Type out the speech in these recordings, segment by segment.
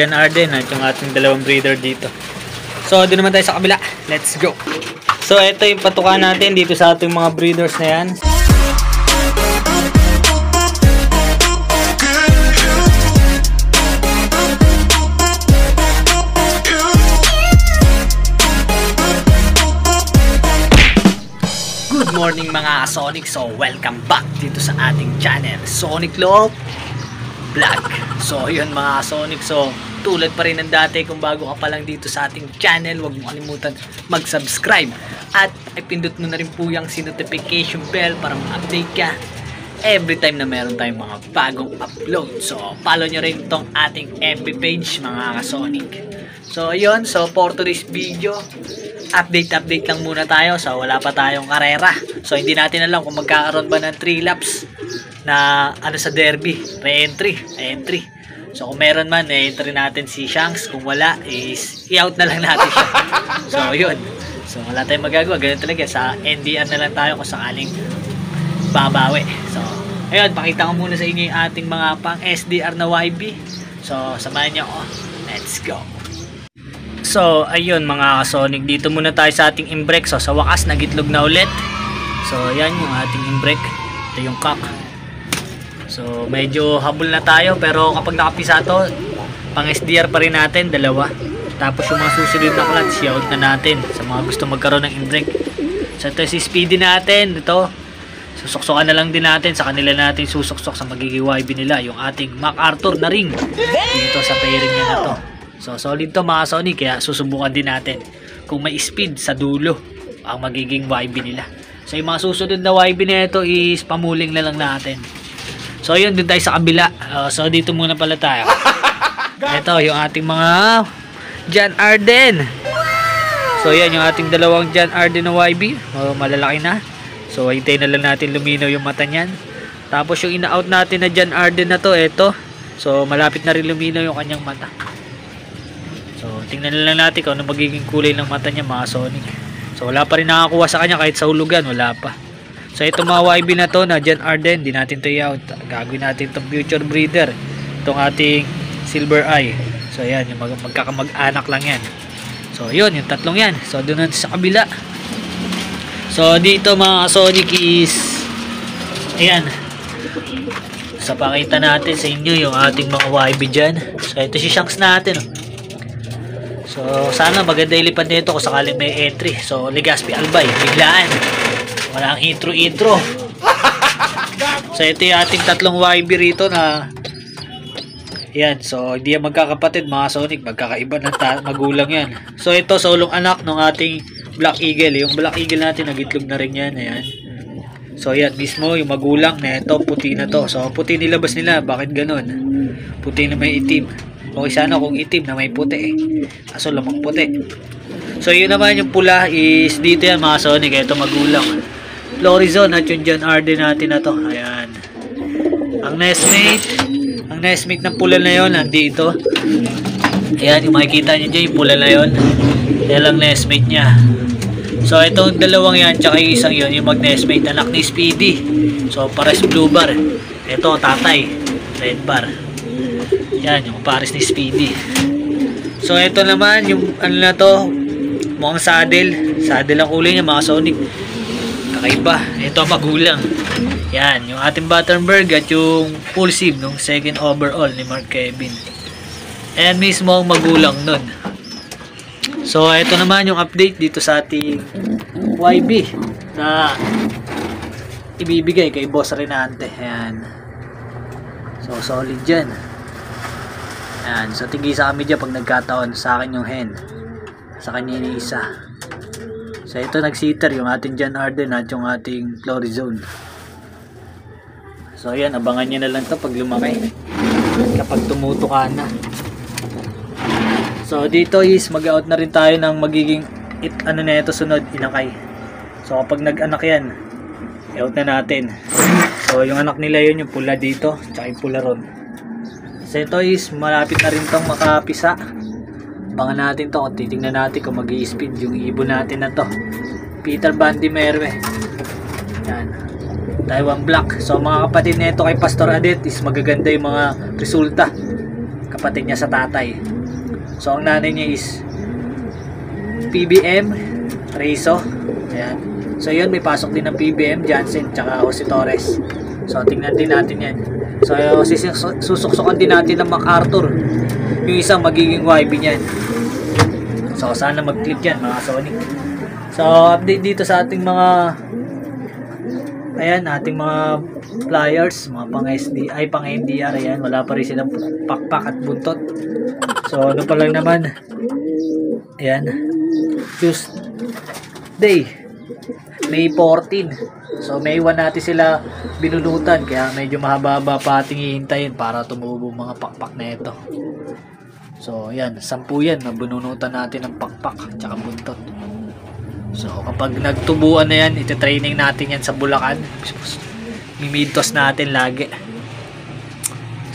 Jan Arden at yung ating dalawang breeder dito. So, doon naman tayo sa kabila. Let's go! So, ito yung patukan natin dito sa ating mga breeders na yan. Good morning mga Sonic. So, welcome back dito sa ating channel, Sonic Love Vlog. So, yun mga Sonic. So, tulad pa rin ng dati kung bago ka pa lang dito sa ating channel, huwag mo kalimutan mag-subscribe. At ipindot mo na rin po yung notification bell para ma-update ka every time na meron tayong mga bagong upload. So, follow nyo rin tong ating FB page mga Sonic. So, yun. So, for today's video, update-update lang muna tayo. So, wala pa tayong karera. So, hindi natin alam kung magkakaroon ba ng 3 laps na ano sa derby. Re-entry. Re-entry. So, kung meron man, e-entry natin si Shanks. Kung wala, is i-out na lang natin siya. So, yun. So, wala tayong magagawa. Ganun talaga. Sa NDR na lang tayo kung sakaling babawi. So, ayun, pakita ko muna sa inyo yung ating mga pang SDR na YB. So, samahan niyo ako. Let's go. So, ayun mga Sonic, dito muna tayo sa ating imbrek. So, sa wakas, nagitlog na ulit. So, yan yung ating imbrek. Ito yung cock. So, medyo habol na tayo. Pero kapag nakapisa to, pang SDR pa rin natin, dalawa. Tapos yung mga susunod na clutch, out na natin sa mga gusto magkaroon ng imbrek. So, ito si Speedy natin. Ito, susuksokan na lang din natin sa kanila natin susuksok sa magiging nila yung ating MacArthur na ring dito sa pairing niya na to so solid to mga Sonic kaya susubukan din natin kung may speed sa dulo ang magiging YB nila so yung mga susunod na YB na ito is pamuling na lang natin so yun dun tayo sa kabila Uh, so dito muna pala tayo ito yung ating mga John Arden so yan yung ating dalawang John Arden na YB oh, malalaki na So, hintayin na lang natin luminaw yung mata niyan. Tapos, yung ina-out natin na John Arden na to, eto. So, malapit na rin luminaw yung kanyang mata. So, tingnan na lang natin kung ano magiging kulay ng mata niya, mga Sonic. So, wala pa rin nakakuha sa kanya kahit sa hulugan, wala pa. So, ito mga YB na to, na John Arden, di natin to i-out. Gagawin natin itong future breeder. Itong ating Silver Eye. So, yan, yung mag magkakamag-anak lang yan. So, yun, yung tatlong yan. So, doon sa kabila. So dito mga Sonic is ayan. Sa pakita natin sa inyo yung ating mga YB dyan. So ito si Shanks natin. So sana maganda ilipad nito kung sakaling may entry. So Legaspi Albay, biglaan. Walang intro-intro. So ito yung ating tatlong YB rito na yan, so hindi yan magkakapatid mga Sonic, magkakaiba ng magulang yan. So ito solong anak ng ating Black Eagle. Yung Black Eagle natin, nagitlog na rin yan. Ayan. So, yan. Mismo, yung magulang na ito, puti na to. So, puti nilabas nila. Bakit ganun? Puti na may itim. Okay sana kung itim na may puti. Kaso lamang puti. So, yun naman yung pula is dito yan mga Sonic. Ito magulang. Florizon at yung John Arden natin na to. Ayan. Ang nestmate. Ang nestmate ng pula na yon nandito. Ayan, yung makikita nyo dyan, yung pula na yon Yan lang nestmate niya. So, itong dalawang yan, tsaka yung isang yun, yung mag-nestmate, anak ni Speedy. So, pares blue bar. Ito, tatay, red bar. Yan, yung pares ni Speedy. So, ito naman, yung ano na to, mukhang saddle. Saddle ang kulay niya, mga Sonic. Kakaiba. Ito ang magulang. Yan, yung ating Battenberg at yung full sieve nung second overall ni Mark Kevin. Ayan mismo ang magulang nun. So, ito naman yung update dito sa ating YB na ibibigay kay Boss Renante. Ayan. So, solid dyan. Ayan. So, tigi sa kami dyan pag nagkataon sa akin yung hen. Sa kanya isa. So, ito nag-sitter yung ating John Arden at yung ating Florizone. So, ayan. Abangan nyo na lang to pag lumaki. Kapag tumutuka na. So dito is mag-out na rin tayo ng magiging it, ano na ito sunod, inakay. So kapag nag-anak yan, i-out na natin. So yung anak nila yun, yung pula dito, tsaka yung pula ron. So ito is malapit na rin tong makapisa. Abangan natin to, titingnan natin kung mag speed yung ibon natin na to. Peter Bandy Merwe. Yan. Taiwan Black. So mga kapatid nito kay Pastor Adet is magaganda yung mga resulta kapatid niya sa tatay. So ang nanay niya is PBM, Rezo. Ayan. So yun, may pasok din ng PBM, Jansen, tsaka Jose Torres. So tingnan din natin yan. So susuksukan din natin ng MacArthur. Yung isang magiging YB niyan. So sana mag-click yan mga Sonic. So update dito sa ating mga ayan, ating mga flyers, mga pang SD, ay pang NDR, ayan, wala pa rin silang pakpak at buntot. So, ano pa lang naman, ayan, Tuesday, May 14. So, May 1 natin sila binunutan, kaya medyo mahaba-haba pa ating hihintayin para tumubo mga pakpak na ito. So, ayan, 10 yan, nabununutan natin ng pakpak at saka buntot. So, kapag nagtubuan na yan, iti-training natin yan sa Bulacan. Mimidtos natin lagi.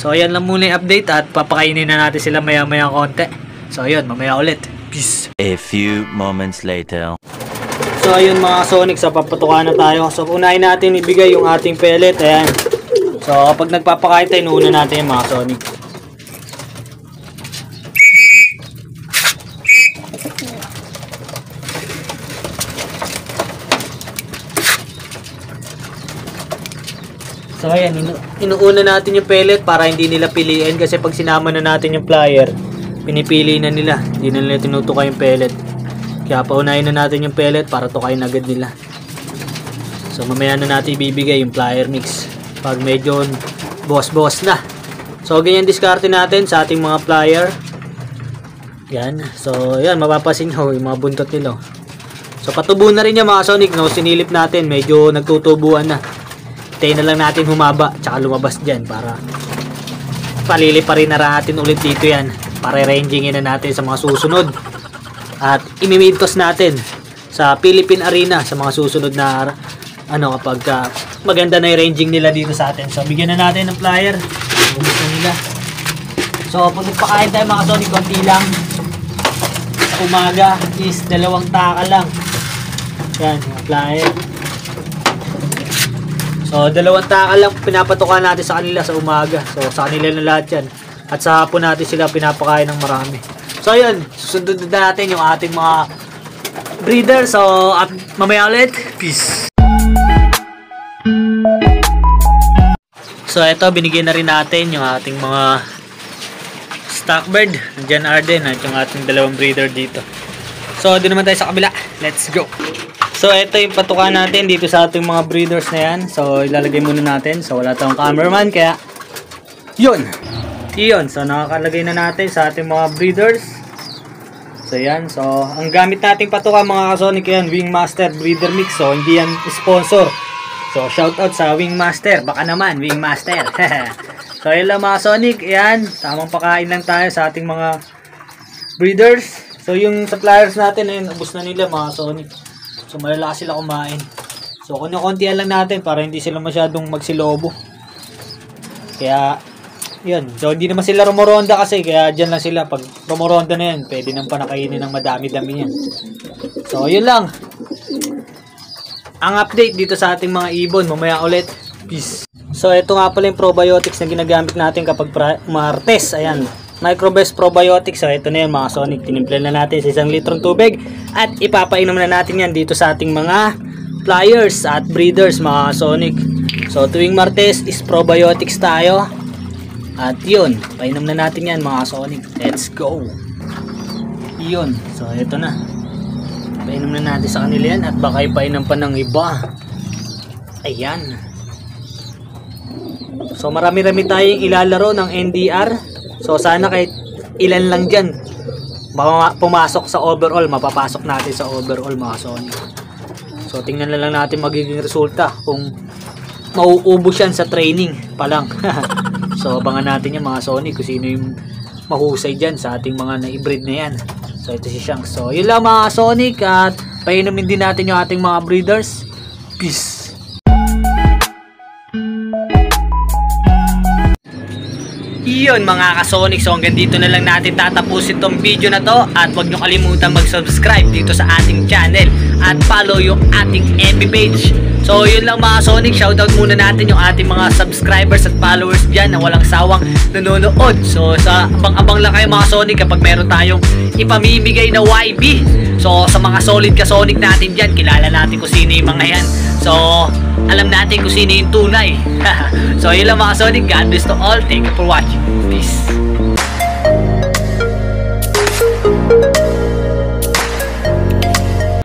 So, ayan lang muna yung update at papakainin na natin sila maya-maya konti. So, ayun, mamaya ulit. Peace. A few moments later. So, ayun mga Sonic, sa papatukan na tayo. So, unahin natin ibigay yung ating pellet. Ayan. So, kapag nagpapakain tayo, inuuna natin yung mga Sonic. So ayan, inu inuuna natin yung pellet para hindi nila piliin kasi pag sinama na natin yung plier, pinipili na nila. Hindi na nila tinutukay yung pellet. Kaya paunahin na natin yung pellet para tukayin agad nila. So mamaya na natin ibibigay yung plier mix pag medyo boss-boss na. So ganyan diskarte natin sa ating mga plier. Yan. So yan, mapapasin nyo yung mga buntot nila. So patubo na rin yung mga Sonic, no? Sinilip natin, medyo nagtutubuan na. Hintayin na lang natin humaba tsaka lumabas dyan para palili pa rin na natin ulit dito yan. Para rangingin na natin sa mga susunod. At imimidtos natin sa Philippine Arena sa mga susunod na ano kapag uh, maganda na yung ranging nila dito sa atin. So bigyan na natin ng flyer. Gusto nila. So pag nagpakain tayo mga Sonic konti lang. Umaga is dalawang taka lang. Yan flyer So, dalawang taka lang pinapatukan natin sa kanila sa umaga. So, sa kanila na lahat yan. At sa hapon natin sila pinapakain ng marami. So, ayun. Susundod na natin yung ating mga breeder. So, at mamaya ulit. Peace. So, ito. Binigyan na rin natin yung ating mga stock bird. Nandiyan Arden at yung ating dalawang breeder dito. So, doon naman tayo sa kabila. Let's go. So, ito yung patukan natin dito sa ating mga breeders na yan. So, ilalagay muna natin. So, wala tayong cameraman, kaya yun. Yun. So, nakakalagay na natin sa ating mga breeders. So, yan. So, ang gamit nating patuka mga kasonic yan, Wingmaster Breeder Mix. So, hindi yan sponsor. So, shout out sa Wingmaster. Baka naman, Wingmaster. so, yun lang mga Sonic. Yan. Tamang pakain lang tayo sa ating mga breeders. So, yung suppliers natin, ayun, ubus na nila mga Sonic. So malalakas sila kumain. So kuno-kontian lang natin para hindi sila masyadong magsilobo. Kaya yun. So hindi naman sila rumoronda kasi kaya diyan lang sila pag rumoronda na yan, pwede nang panakainin ng madami-dami yan. So yun lang. Ang update dito sa ating mga ibon, mamaya ulit. Peace. So ito nga pala yung probiotics na ginagamit natin kapag Martes. Ayan, Microbest Probiotics. So, ito na yan mga Sonic. Tinimpla na natin sa isang litrong tubig. At ipapainom na natin yan dito sa ating mga flyers at breeders mga Sonic. So, tuwing Martes is probiotics tayo. At yun, painom na natin yan mga Sonic. Let's go! Yun. So, ito na. Painom na natin sa kanila yan. At baka ipainom pa ng iba. Ayan. So, marami-rami tayong ilalaro ng NDR. So sana kahit ilan lang dyan pumasok sa overall, mapapasok natin sa overall mga Sony. So tingnan na lang natin magiging resulta kung mauubos yan sa training pa lang. so abangan natin yung mga Sony kung sino yung mahusay dyan sa ating mga na-breed na yan. So ito si Shanks. So yun lang mga Sonic at painumin din natin yung ating mga breeders. Peace! Yun mga kasonic, so hanggang dito na lang natin tatapusin tong video na to at huwag nyo kalimutan mag-subscribe dito sa ating channel at follow yung ating FB page. So yun lang mga Sonic, shoutout muna natin yung ating mga subscribers at followers dyan na walang sawang nanonood. So sa abang-abang lang kayo mga Sonic kapag meron tayong ipamimigay na YB. So sa mga solid ka Sonic natin dyan, kilala natin kung sino yung mga yan. So alam natin kung sino yung tunay. so yun lang mga Sonic, God bless to all. Thank you for watching. Peace.